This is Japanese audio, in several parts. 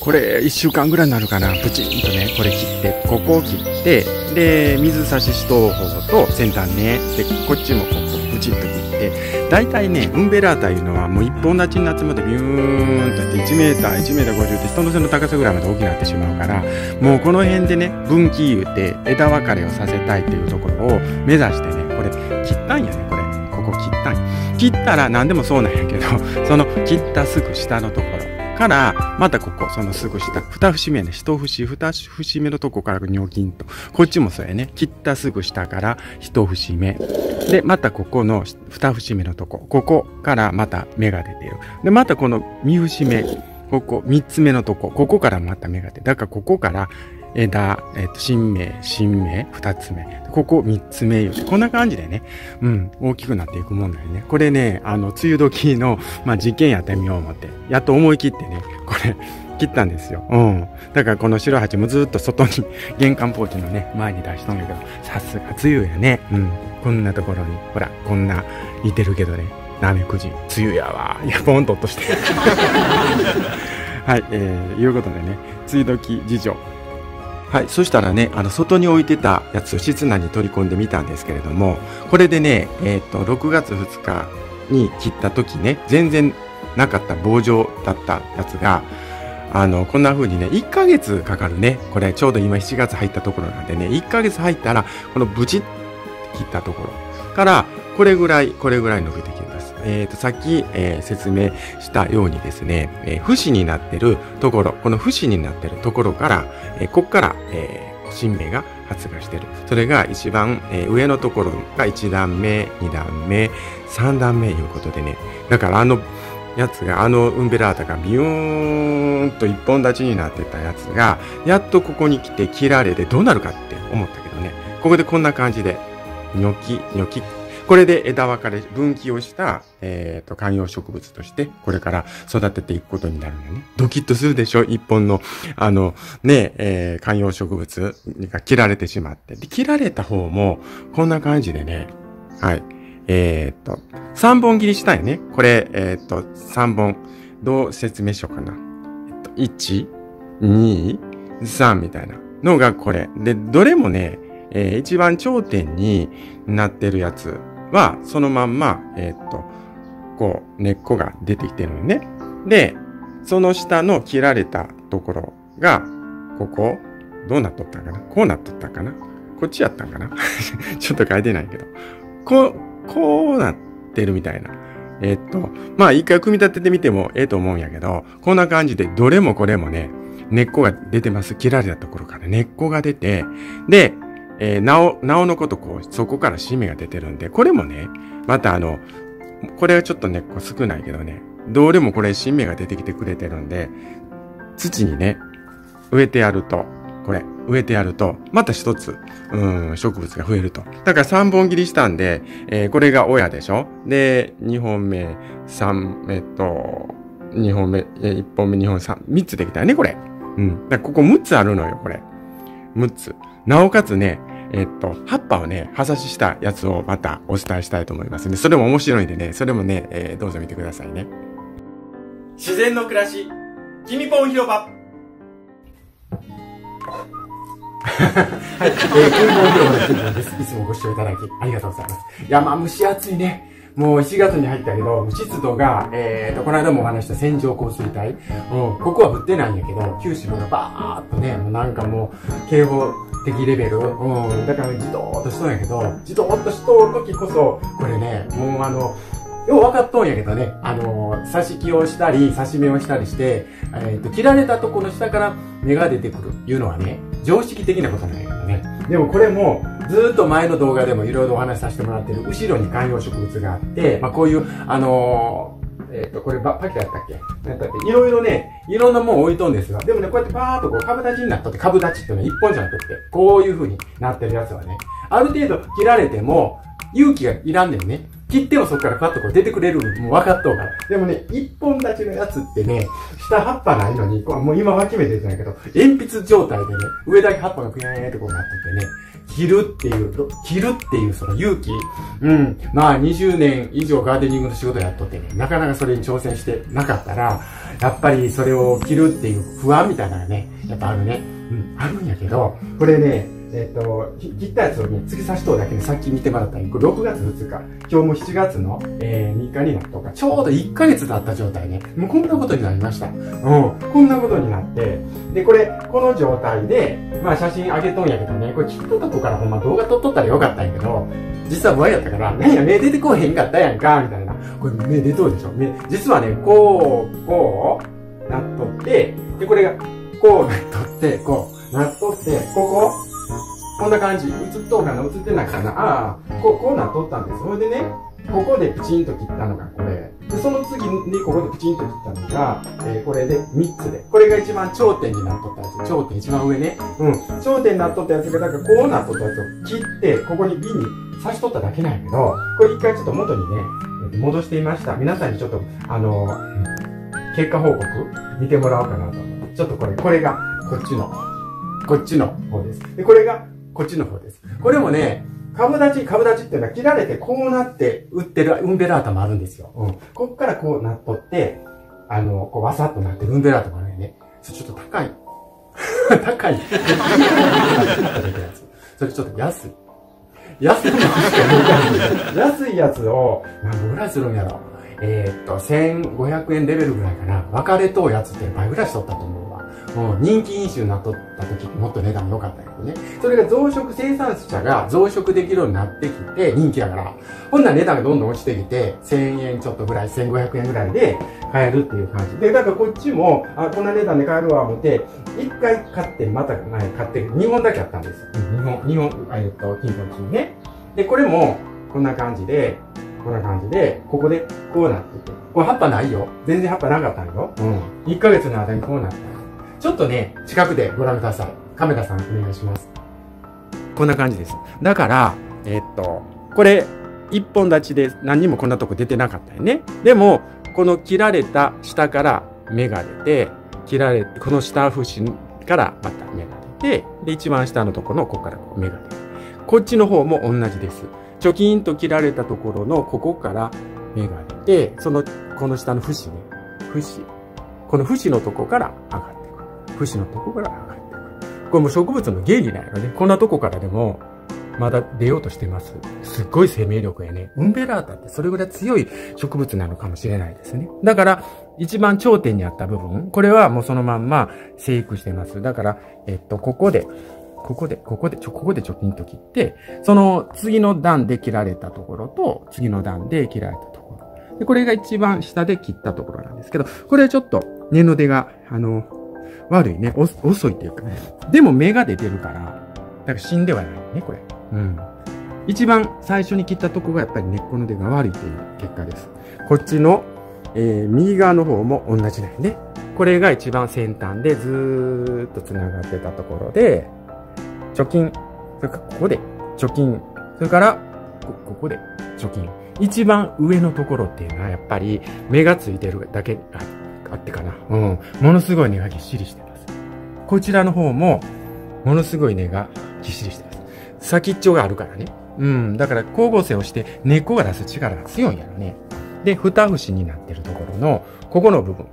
これ1週間ぐらいになるかな。プチンとね、これ切って、ここを切って、で、水差ししと方と先端ね、で、こっちもここプチンと切って、大体ね、ウンベラータいうのはもう一本立ちになってまでビューンとやって1メーター、1メーター50って人の背の高さぐらいまで大きくなってしまうから、もうこの辺でね、分岐言うて枝分かれをさせたいっていうところを目指してね、これ切ったんやね、これ。ここ切ったん。切ったら何でもそうなんやけど、その切ったすぐ下のところ。から、またここ、そのすぐ下、二節目ね、一節、二節目のとこからニョキンと。こっちもそうやね。切ったすぐ下から一節目。で、またここの二節目のとこ。ここからまた芽が出ている。で、またこの三節目。ここ、三つ目のとこ。ここからまた芽が出てだからここから枝、えっ、と、新芽、新芽、二つ目。ここ三つ目言うて、こんな感じでね、うん、大きくなっていくもんだよね。これね、あの、梅雨時の、まあ、実験やってみよう思って、やっと思い切ってね、これ、切ったんですよ。うん。だからこの白鉢もずっと外に、玄関ポーチのね、前に出しとんやけど、さすが梅雨やね。うん。こんなところに、ほら、こんな、いてるけどね、なめくじ、梅雨やわ。いや、ポンと落として。はい、えー、いうことでね、梅雨時事情。はい。そしたらね、あの、外に置いてたやつを室内に取り込んでみたんですけれども、これでね、えっ、ー、と、6月2日に切った時ね、全然なかった棒状だったやつが、あの、こんな風にね、1ヶ月かかるね。これ、ちょうど今7月入ったところなんでね、1ヶ月入ったら、このブチッ切ったところから、これぐらい、これぐらい伸びてきます。え、ー、と、さっき、えー、説明したようにですね、えー、節になってるところ、この節になってるところから、えー、こっから、えー、新芽が発芽してる。それが一番、えー、上のところが1段目、2段目、3段目いうことでね。だからあのやつが、あのウンベラータがビューンと一本立ちになってたやつが、やっとここに来て切られてどうなるかって思ったけどね。ここでこんな感じで、ニョキ、ニョキこれで枝分かれ、分岐をした、えっ、ー、と、観葉植物として、これから育てていくことになるんだね。ドキッとするでしょ？一本の、あの、ね、えー、観葉植物が切られてしまって。で、切られた方も、こんな感じでね、はい。えっ、ー、と、3本切りしたいね。これ、えっ、と、3本。どう説明しようかな。えっと、1、2、3みたいなのがこれ。で、どれもね、えー、一番頂点になってるやつは、そのまんま、えー、っと、こう、根っこが出てきてるのね。で、その下の切られたところが、ここ、どうなっとったかな？こうなっとったかな？こっちやったんかな？ちょっと書いてないけど。こう、こうなってるみたいな。えー、っと、まあ一回組み立ててみてもええと思うんやけど、こんな感じでどれもこれもね、根っこが出てます。切られたところから根っこが出て、で、えー、なお、なおのことこう、そこから締めが出てるんで、これもね、またあの、これはちょっと根っこ少ないけどね、どうでもこれ新芽が出てきてくれてるんで、土にね、植えてやると、これ、植えてやると、また一つ、うん、植物が増えると。だから3本切りしたんで、えー、これが親でしょ？で、2本目、3、えっと、2本目、え1本目、2本、3、3つできたよね、これ。うん。だここ6つあるのよ、これ。6つ。なおかつね、えっと、葉っぱをね、葉差ししたやつをまたお伝えしたいと思いますね。それも面白いんでね、それもね、えー、どうぞ見てくださいね。自然の暮らし、君ポン広場。はい、えー、君ポン広場です。いつもご視聴いただきありがとうございます。いや、まあ蒸し暑いね。もう1月に入ったけど、湿度が、えーと、この間もお話した線状降水帯。うん、ここは降ってないんやけど、九州がバーっとね、もうなんかもう、警報的レベル。うん、だからじどーっとしとんやけど、じどーっとしとる時こそ、これね、もうあの、よう分かっとんやけどね、あのー、刺し木をしたり、刺し目をしたりして、えっ、ー、と、切られたところの下から芽が出てくるいうのはね、常識的なことなんやけどね。でもこれも、ずっと前の動画でもいろいろお話しさせてもらってる、後ろに観葉植物があって、まあこういう、あのー、えっ、ー、と、こればパキラやったっけ？なんだって、いろいろね、いろんなもん置いとんですが、でもね、こうやってバーっとこう、株立ちになったって、株立ちっていうのは一本じゃなくて、こういう風になってるやつはね、ある程度切られても、勇気がいらんねんね。切ってもそこからパッとこう出てくれるもう分かっとうから。でもね、一本立ちのやつってね、下葉っぱないのに、こうもう今脇目出てるじゃないけど、鉛筆状態でね、上だけ葉っぱがクヤーってこうなっててね、切るっていう、切るっていうその勇気。うん。まあ20年以上ガーデニングの仕事やっとってね、なかなかそれに挑戦してなかったら、やっぱりそれを切るっていう不安みたいなのがね、やっぱあるね。うん、あるんやけど、これね、えっ、ー、と、切ったやつをね、次差しとうだけでさっき見てもらったように、6月2日、今日も7月の、えー、3日になったとか、ちょうど1ヶ月だった状態ね。もうこんなことになりました。うん。こんなことになって、で、これ、この状態で、まあ写真上げとんやけどね、これ切ったとこからほんま動画撮っとったらよかったんやけど、実は不安やったから、なんや、目出てこへんかったやんか、みたいな。これ目出とるでしょ目、実はね、こう、こう、なっとって、で、これが、こうなっとって、こう、なっとって、ここ、こんな感じ。映っとうかな？映ってないかな？ああ、こう、こうなっとったんです。それでね、ここでプチンと切ったのがこれ。で、その次にここでプチンと切ったのが、えー、これで3つで。これが一番頂点になっとったやつ。頂点一番上ね。うん。頂点になっとったやつが、だからこうなっとったやつを切って、ここに瓶に刺しとっただけなんやけど、これ一回ちょっと元にね、戻してみました。皆さんにちょっと、あのー、結果報告見てもらおうかなと思って。ちょっとこれ、これがこっちの、こっちの方です。で、これがこっちの方です。これもね、株立ち、株立ちっていうのは切られてこうなって売ってるウンベラータもあるんですよ。うん。こっからこうなっとって、あの、こうわさっとなってるウンベラータもあるよね。それちょっと高い。高い。それちょっと安い。安い安いやつを何本ぐらいするんやろ。えー、っと、1500円レベルぐらいかな。分かれとうやつって倍ぐらいしとったと思う。うん、人気飲酒になっとった時もっと値段良かったけどね。それが増殖生産者が増殖できるようになってきて、人気やから、ほんなら値段がどんどん落ちてきて、1000円ちょっとぐらい、1500円ぐらいで買えるっていう感じ。で、だからこっちも、あ、こんな値段で買えるわ、思って、一回買って、また買って、2本だけあったんです。2本、2本、えっと、金庫のうちにね。で、これも、こんな感じで、こんな感じで、ここでこうなってて。これ葉っぱないよ。全然葉っぱなかったのよ。うん。1ヶ月の間にこうなった。ちょっとね、近くでご覧ください。カメラさんお願いします。こんな感じです。だから、えっと、これ、一本立ちで何にもこんなとこ出てなかったよね。でも、この切られた下から芽が出て、切られて、この下節からまた芽が出て、で、一番下のところのここからこう芽が出て。こっちの方も同じです。チョキンと切られたところのここから芽が出て、その、この下の節ね、節。この節のとこから上がる。節のとこから上がってくる。これも植物の原理なんやろね。こんなとこからでも、まだ出ようとしてます。すっごい生命力やね。ウンベラータってそれぐらい強い植物なのかもしれないですね。だから、一番頂点にあった部分、これはもうそのまんま生育してます。だから、えっと、ここで、ここで、ここで、ちょ、ここで貯金と切って、その次の段で切られたところと、次の段で切られたところ。で、これが一番下で切ったところなんですけど、これはちょっと根の出が、あの、悪いね。遅いっていうか。でも芽が出てるから、だから死んではないね、これ。うん。一番最初に切ったとこがやっぱり根っこの出が悪いという結果です。こっちの、えー、右側の方も同じだよね。これが一番先端でずーっと繋がってたところで、貯金、それからここで貯金、それからこここで貯金。一番上のところっていうのはやっぱり芽がついてるだけあっあってかな。うん。ものすごい根がぎっしりしてます。こちらの方も、ものすごい根がぎっしりしてます。先っちょがあるからね。うん。だから光合成をして根っこが出す力が強いんやろね。で、二節になってるところの、ここの部分。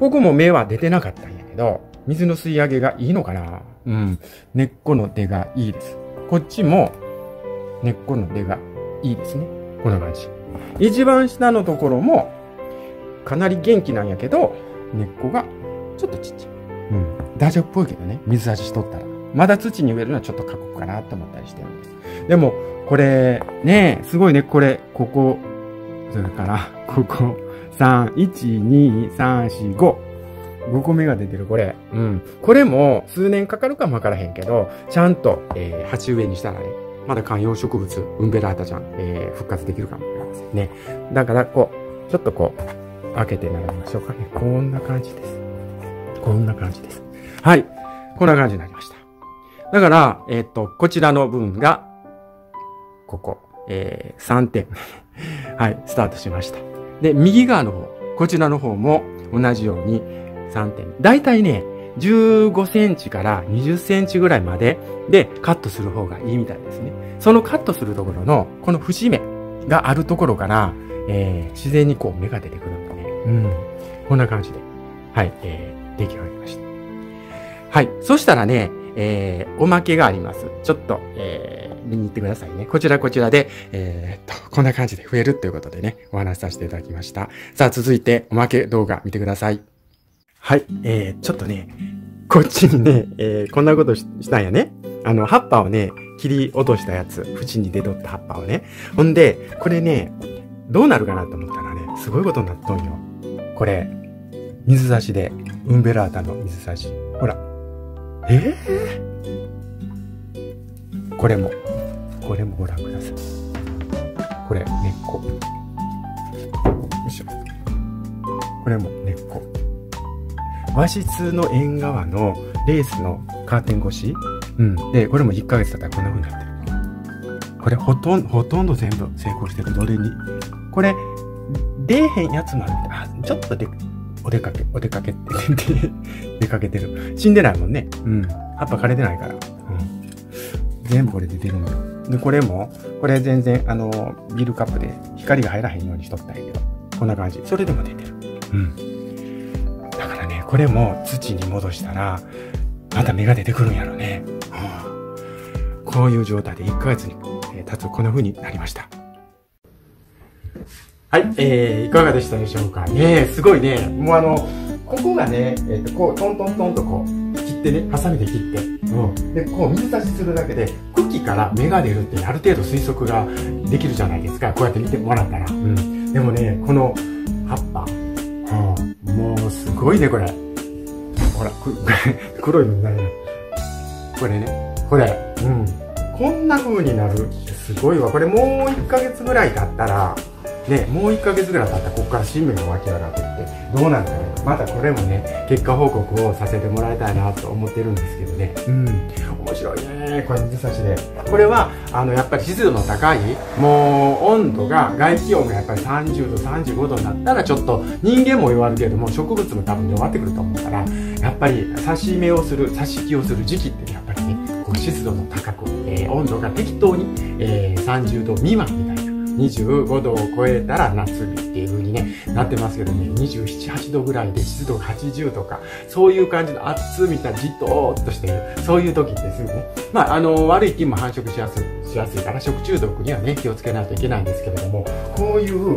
ここも芽は出てなかったんやけど、水の吸い上げがいいのかなうん。根っこの出がいいです。こっちも、根っこの出がいいですね。こんな感じ。一番下のところも、かなり元気なんやけど、根っこがちょっとちっちゃい。うん。大丈夫っぽいけどね、水味しとったら。まだ土に植えるのはちょっと過酷かなと思ったりしてるんです。でも、これ、ねすごいね、これ、ここ、それから、ここ、3、1、2、3、4、5。5個目が出てる、これ。うん。これも、数年かかるかもわからへんけど、ちゃんと、えー、鉢植えにしたらね、まだ観葉植物、ウンベラータちゃん、えー、復活できるかもしれませんね。だから、こう、ちょっとこう、開けて並べましょうかね。こんな感じです。こんな感じです。はい。こんな感じになりました。だから、えっ、と、こちらの部分が、ここ、えー、3点。はい、スタートしました。で、右側の方、こちらの方も同じように3点。だいたいね、15センチから20センチぐらいまででカットする方がいいみたいですね。そのカットするところの、この節目があるところから、えー、自然にこう芽が出てくる。うん。こんな感じで。はい、えー、出来上がりました。はい。そしたらね、えー、おまけがあります。ちょっと、えー、見に行ってくださいね。こちらこちらで、えー、っと、こんな感じで増えるということでね、お話しさせていただきました。さあ、続いて、おまけ動画見てください。はい、えー、ちょっとね、こっちにね、えー、こんなことしたんやね。あの、葉っぱをね、切り落としたやつ、縁に出とった葉っぱをね。ほんで、これね、どうなるかなと思ったらね、すごいことになっとんよ。これ、水差しで、ウンベラータの水差し。ほら。えー、これも、これもご覧ください。これ、根っこ。よいしょ。これも根っこ。和室の縁側のレースのカーテン越し？うん。で、これも1ヶ月経ったらこんな風になってる。これほとんど、ほとんど全部成功してる。どれに？これ、出えへんやつもあるあ、ちょっとで、お出かけ、お出かけって 出かけてる。死んでないもんね。うん。葉っぱ枯れてないから。うん。全部これ出てるのよ。で、これも、これ全然、あの、ビールカップで光が入らへんようにしとったんやけど、こんな感じ。それでも出てる。うん。だからね、これも土に戻したら、また芽が出てくるんやろね。うん。こういう状態で1ヶ月に経つこんな風になりました。はい、えー、いかがでしたでしょうか？ねすごいね、もうあの、ここがね、えっ、ー、と、こう、トントントンとこう、切ってね、ハサミで切って、うん。で、こう、水出しするだけで、茎から芽が出るってある程度推測ができるじゃないですか。こうやって見てもらったら。うん。でもね、この葉っぱ、はあ、もうすごいね、これ。ほら、黒いのないな。これね、これ、うん。こんな風になるすごいわ。これもう1ヶ月ぐらい経ったら、ね、もう1ヶ月ぐらい経ったらここから新芽が湧き上がってきてどうなんだろう。またこれもね結果報告をさせてもらいたいなと思ってるんですけどね。うん。面白いねこれ水差しでこれはあのやっぱり湿度の高いもう温度が外気温がやっぱり30度35度になったらちょっと人間も弱るけれども植物も多分弱ってくると思うからやっぱり差し芽をする差し木をする時期ってやっぱりねこう湿度の高く、えー、温度が適当に、えー、30度未満みたいな25度を超えたら夏日っていう風にね、なってますけどね、27、8度ぐらいで湿度が80とか、そういう感じの暑みたいじっとーっとしている、そういう時ってすぐね、まあ、あの、悪い菌も繁殖しやすい、しやすいから食中毒にはね、気をつけないといけないんですけれども、こういう、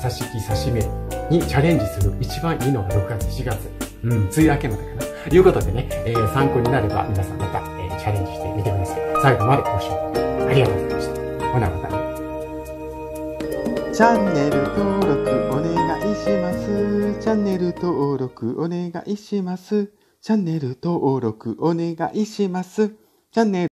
刺し木、刺し目にチャレンジする一番いいのが6月、4月、うん、梅雨明けまでかな。ということでね、えー、参考になれば皆さんまた、えー、チャレンジしてみてください。最後までご視聴ありがとうございました。ほなまた。チャンネル登録お願いします。チャンネル登録お願いします。チャンネル登録お願いします。チャンネル